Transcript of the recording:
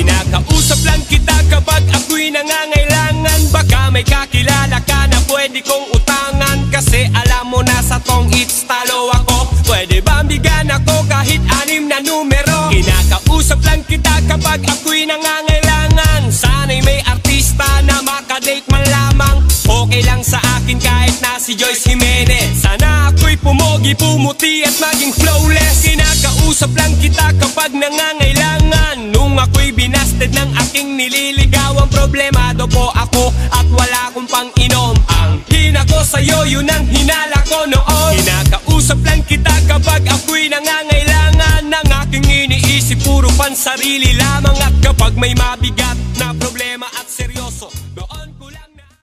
Kinakausap lang kita kapag ako'y nangangailangan. Baka may kakilala ka na pwede kong utangan. Kasi alam mo na sa tong it's talo ako. Pwede ba bigyan ako kahit anim na numero? Kinakausap lang kita kapag ako'y nangangailangan. Sana'y may artista na makadate man lamang. Okay lang sa akin kahit na si Joyce Jimenez. Sana ako'y pumogi, pumuti at maging flawless. Kinakausap lang kita kapag nangangailangan. Problemado po ako at wala akong pang-inom. Ang hina ko sa'yo, yun ang hinala ko noon. Kinakausap lang kita kapag ako'y nangangailangan Ng aking iniisip, puro pansarili lamang At kapag may mabigat na problema